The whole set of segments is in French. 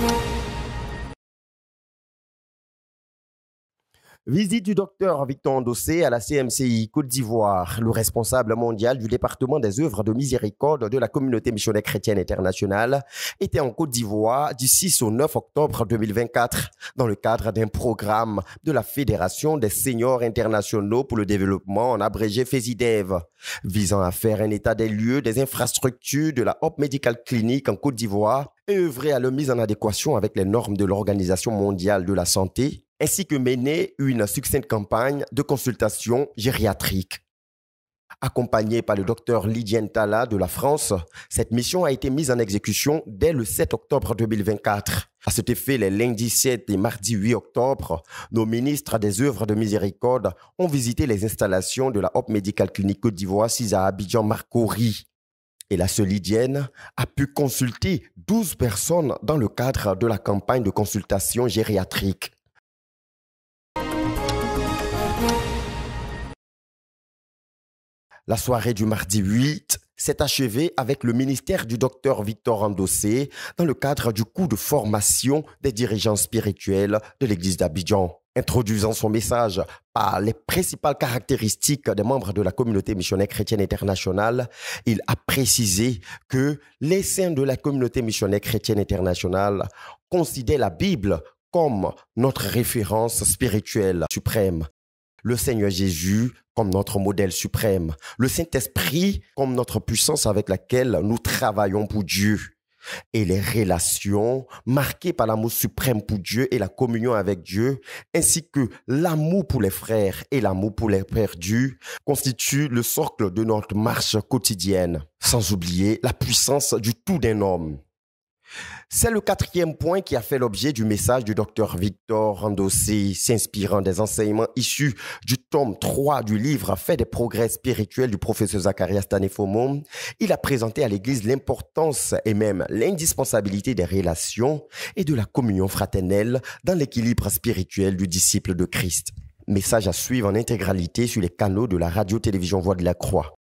Bye. Visite du docteur Victor Ndossé à la CMCI Côte d'Ivoire. Le responsable mondial du département des œuvres de miséricorde de la communauté missionnaire chrétienne internationale était en Côte d'Ivoire du 6 au 9 octobre 2024 dans le cadre d'un programme de la Fédération des seniors internationaux pour le développement en abrégé FESIDEV visant à faire un état des lieux des infrastructures de la Hop Medical Clinic en Côte d'Ivoire et œuvrer à leur mise en adéquation avec les normes de l'Organisation mondiale de la santé ainsi que mener une succincte campagne de consultation gériatrique. Accompagnée par le docteur Lydien Tala de la France, cette mission a été mise en exécution dès le 7 octobre 2024. À cet effet, les lundis 7 et mardi 8 octobre, nos ministres des œuvres de miséricorde ont visité les installations de la Hop Medical Clinic Côte d'Ivoire 6 à Abidjan Marcory. Et la Solidienne a pu consulter 12 personnes dans le cadre de la campagne de consultation gériatrique. La soirée du mardi 8 s'est achevée avec le ministère du docteur Victor Andossé dans le cadre du cours de formation des dirigeants spirituels de l'église d'Abidjan. Introduisant son message par les principales caractéristiques des membres de la communauté missionnaire chrétienne internationale, il a précisé que les saints de la communauté missionnaire chrétienne internationale considèrent la Bible comme notre référence spirituelle suprême le Seigneur Jésus comme notre modèle suprême, le Saint-Esprit comme notre puissance avec laquelle nous travaillons pour Dieu, et les relations marquées par l'amour suprême pour Dieu et la communion avec Dieu, ainsi que l'amour pour les frères et l'amour pour les perdus, constituent le socle de notre marche quotidienne, sans oublier la puissance du tout d'un homme. C'est le quatrième point qui a fait l'objet du message du docteur Victor Randossé, s'inspirant des enseignements issus du tome 3 du livre Fait des progrès spirituels du professeur Zacharias Tanefomo. Il a présenté à l'Église l'importance et même l'indispensabilité des relations et de la communion fraternelle dans l'équilibre spirituel du disciple de Christ. Message à suivre en intégralité sur les canaux de la radio-télévision Voix de la Croix.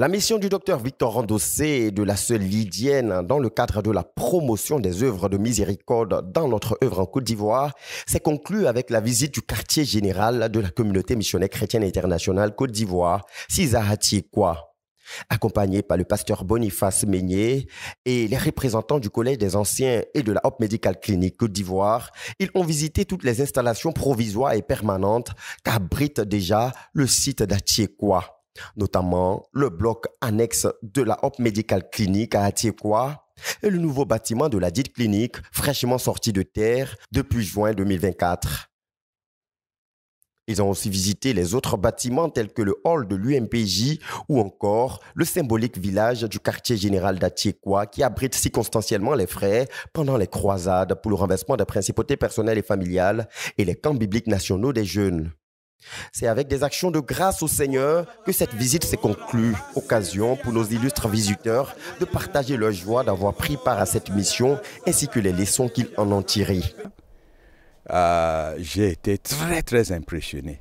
La mission du docteur Victor Randossé et de la seule Lydienne dans le cadre de la promotion des œuvres de miséricorde dans notre œuvre en Côte d'Ivoire s'est conclue avec la visite du quartier général de la communauté missionnaire chrétienne internationale Côte d'Ivoire, Quoi. Accompagné par le pasteur Boniface Meignet et les représentants du Collège des Anciens et de la Hop Medical Clinic Côte d'Ivoire, ils ont visité toutes les installations provisoires et permanentes qu'abrite déjà le site d'Atiekwa notamment le bloc annexe de la Hop Medical Clinic à Atiekwa et le nouveau bâtiment de la dite clinique fraîchement sorti de terre depuis juin 2024. Ils ont aussi visité les autres bâtiments tels que le hall de l'UMPJ ou encore le symbolique village du quartier général d'Atiekwa qui abrite circonstanciellement les frais pendant les croisades pour le renversement des principautés personnelles et familiales et les camps bibliques nationaux des jeunes. C'est avec des actions de grâce au Seigneur que cette visite s'est conclue. Occasion pour nos illustres visiteurs de partager leur joie d'avoir pris part à cette mission ainsi que les leçons qu'ils en ont tirées. Euh, j'ai été très très impressionné.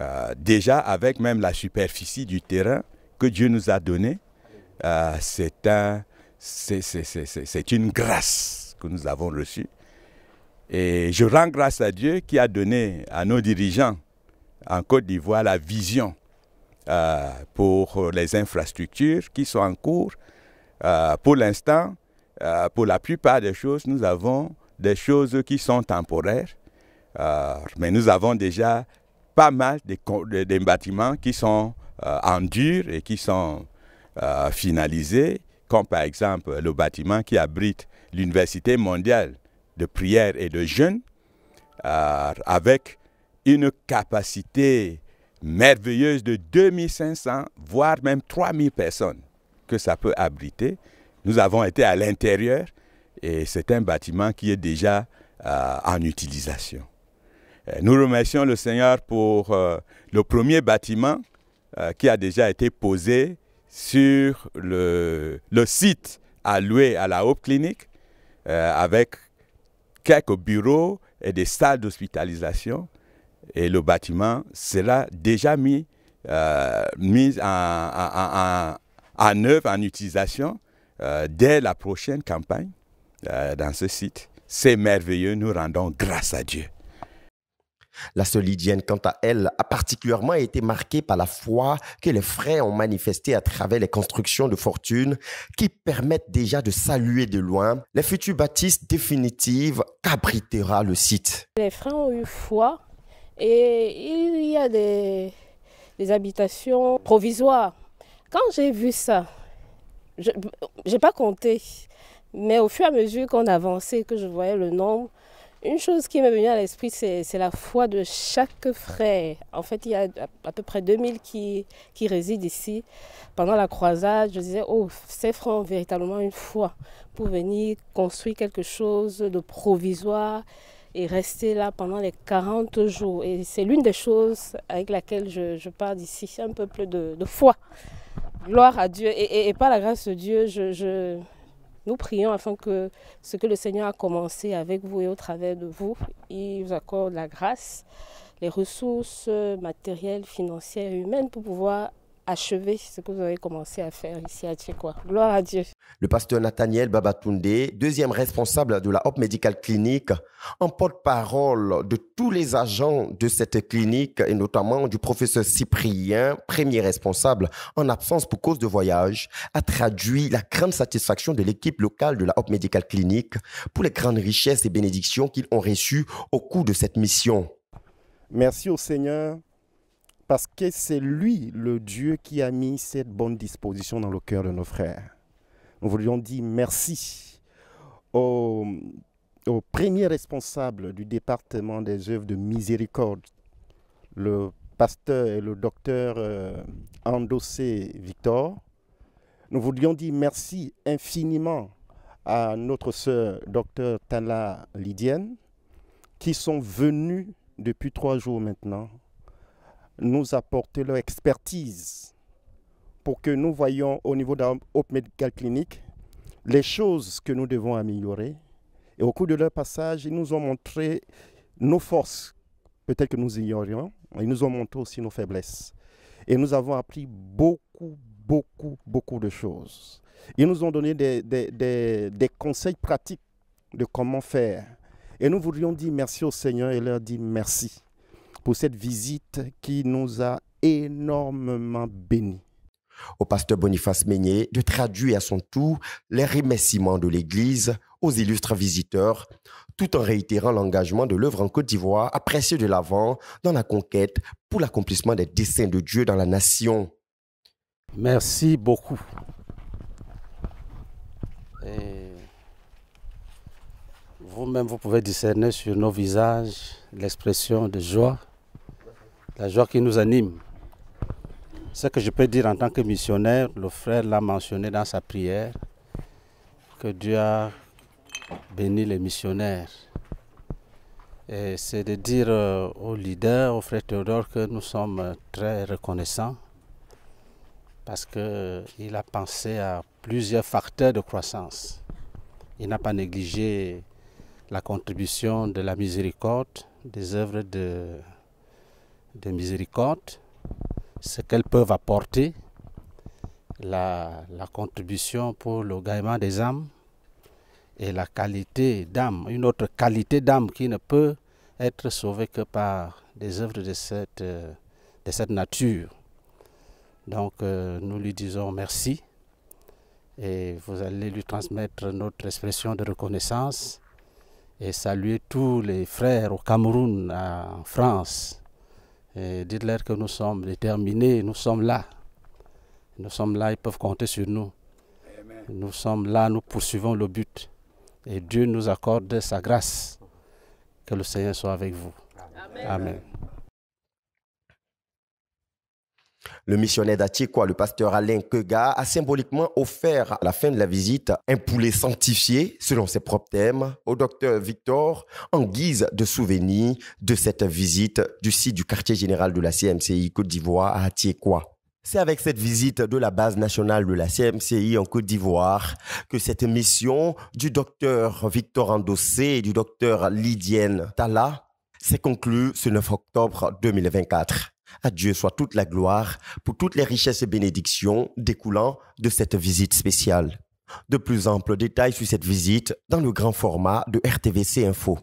Euh, déjà avec même la superficie du terrain que Dieu nous a donné, euh, c'est un, c'est une grâce que nous avons reçue. Et je rends grâce à Dieu qui a donné à nos dirigeants en Côte d'Ivoire la vision euh, pour les infrastructures qui sont en cours. Euh, pour l'instant, euh, pour la plupart des choses, nous avons des choses qui sont temporaires, mais nous avons déjà pas mal de, bâtiments qui sont en dur et qui sont finalisés, comme par exemple le bâtiment qui abrite l'Université mondiale de prière et de jeûne, avec une capacité merveilleuse de 2500, voire même 3000 personnes que ça peut abriter. Nous avons été à l'intérieur et c'est un bâtiment qui est déjà euh, en utilisation. Euh, nous remercions le Seigneur pour euh, le premier bâtiment qui a déjà été posé sur le, le site alloué à la Haute Clinique avec quelques bureaux et des salles d'hospitalisation et le bâtiment sera déjà mis, euh, mis en, en œuvre, en utilisation dès la prochaine campagne dans ce site. C'est merveilleux, nous rendons grâce à Dieu. La Solidienne, quant à elle, a particulièrement été marquée par la foi que les frères ont manifestée à travers les constructions de fortune qui permettent déjà de saluer de loin les futures bâtisses définitives qu'abritera le site. Les frères ont eu foi et il y a des, habitations provisoires. Quand j'ai vu ça, je n'ai pas compté, mais au fur et à mesure qu'on avançait, que je voyais le nombre, une chose qui m'est venue à l'esprit, c'est la foi de chaque frère. En fait, il y a à peu près 2000 qui, qui résident ici. Pendant la croisade, je disais, oh, ces frères ont véritablement une foi pour venir construire quelque chose de provisoire et rester là pendant les 40 jours. Et c'est l'une des choses avec laquelle je, je pars d'ici, un peuple de, de, foi. Gloire à Dieu. Et, et, par la grâce de Dieu, je, je nous prions afin que ce que le Seigneur a commencé avec vous et au travers de vous, il vous accorde la grâce, les ressources matérielles, financières et humaines pour pouvoir achever ce que vous avez commencé à faire ici à Tchékoua. Gloire à Dieu. Le pasteur Nathaniel Babatunde, deuxième responsable de la Hop Medical Clinic, en porte-parole de tous les agents de cette clinique et notamment du professeur Cyprien, premier responsable en absence pour cause de voyage, a traduit la grande satisfaction de l'équipe locale de la Hop Medical Clinic pour les grandes richesses et bénédictions qu'ils ont reçues au cours de cette mission. Merci au Seigneur parce que c'est lui, le Dieu, qui a mis cette bonne disposition dans le cœur de nos frères. Nous voulions dire merci au, premier responsable du département des œuvres de miséricorde, le pasteur et le docteur euh, Andossé Victor. Nous voulions dire merci infiniment à notre sœur, docteur Tala Lydienne, qui sont venus depuis trois jours maintenant nous apporter leur expertise pour que nous voyions au niveau d'un Hope Medical les choses que nous devons améliorer. Et au cours de leur passage, ils nous ont montré nos forces, peut-être que nous ignorions, ils nous ont montré aussi nos faiblesses. Et nous avons appris beaucoup, beaucoup, beaucoup de choses. Ils nous ont donné des, des, des, des conseils pratiques de comment faire. Et nous voudrions dire merci au Seigneur et leur dire merci pour cette visite qui nous a énormément bénis. Au pasteur Boniface Meignet de traduire à son tour les remerciements de l'Église aux illustres visiteurs, tout en réitérant l'engagement de l'œuvre en Côte d'Ivoire apprécié de l'avant dans la conquête pour l'accomplissement des desseins de Dieu dans la nation. Merci beaucoup. Vous-même, vous pouvez discerner sur nos visages l'expression de joie la joie qui nous anime. Ce que je peux dire en tant que missionnaire, le frère l'a mentionné dans sa prière, que Dieu a béni les missionnaires. Et c'est de dire euh, aux leaders, au frère Théodore, que nous sommes très reconnaissants parce qu'il a pensé à plusieurs facteurs de croissance. Il n'a pas négligé la contribution de la miséricorde, des œuvres de miséricorde, ce qu'elles peuvent apporter, la, contribution pour le gaiement des âmes et la qualité d'âme, une autre qualité d'âme qui ne peut être sauvée que par des œuvres de cette, de cette nature. Donc euh, nous lui disons merci et vous allez lui transmettre notre expression de reconnaissance et saluer tous les frères au Cameroun, en France, dites-leur que nous sommes déterminés, nous sommes là. Nous sommes là, ils peuvent compter sur nous. Nous sommes là, nous poursuivons le but. Et Dieu nous accorde sa grâce. Que le Seigneur soit avec vous. Amen. Le missionnaire d'Atchekwa, le pasteur Alain Kega, a symboliquement offert à la fin de la visite un poulet sanctifié, selon ses propres thèmes, au docteur Victor, en guise de souvenir de cette visite du site du quartier général de la CMCI Côte d'Ivoire à Atchekwa. C'est avec cette visite de la base nationale de la CMCI en Côte d'Ivoire que cette mission du docteur Victor Andossé et du docteur Lydienne Tala s'est conclue ce 9 octobre 2024. À Dieu soit toute la gloire pour toutes les richesses et bénédictions découlant de cette visite spéciale. De plus amples détails sur cette visite dans le grand format de RTVC Info.